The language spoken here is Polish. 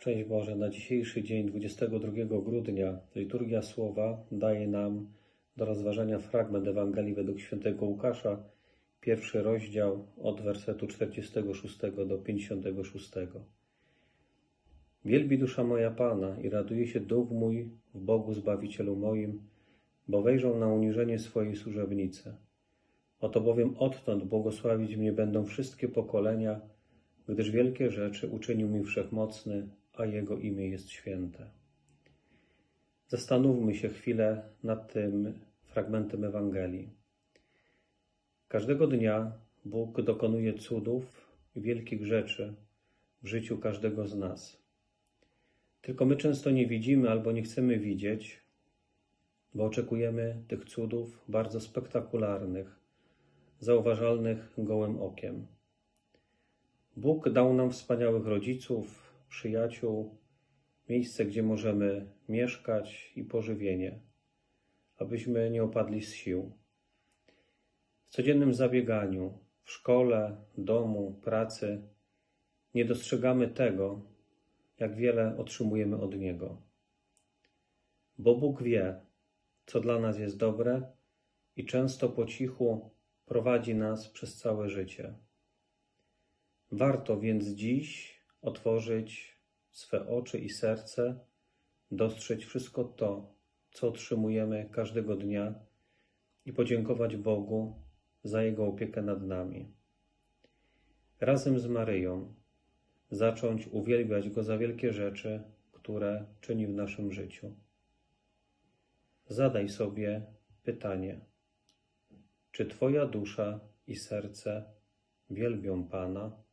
Szczęść Boże, na dzisiejszy dzień, 22 grudnia, liturgia słowa daje nam do rozważania fragment Ewangelii według świętego Łukasza, pierwszy rozdział od wersetu 46 do 56. Wielbi dusza moja Pana i raduje się duch mój w Bogu Zbawicielu moim, bo wejrzą na uniżenie swojej służebnicy. Oto bowiem odtąd błogosławić mnie będą wszystkie pokolenia, gdyż wielkie rzeczy uczynił mi Wszechmocny, a Jego imię jest święte. Zastanówmy się chwilę nad tym fragmentem Ewangelii. Każdego dnia Bóg dokonuje cudów i wielkich rzeczy w życiu każdego z nas. Tylko my często nie widzimy albo nie chcemy widzieć, bo oczekujemy tych cudów bardzo spektakularnych, zauważalnych gołym okiem. Bóg dał nam wspaniałych rodziców, przyjaciół, miejsce, gdzie możemy mieszkać i pożywienie, abyśmy nie opadli z sił. W codziennym zabieganiu, w szkole, domu, pracy nie dostrzegamy tego, jak wiele otrzymujemy od Niego. Bo Bóg wie, co dla nas jest dobre i często po cichu prowadzi nas przez całe życie. Warto więc dziś otworzyć swe oczy i serce, dostrzec wszystko to, co otrzymujemy każdego dnia i podziękować Bogu za Jego opiekę nad nami. Razem z Maryją zacząć uwielbiać Go za wielkie rzeczy, które czyni w naszym życiu. Zadaj sobie pytanie: czy Twoja dusza i serce wielbią Pana?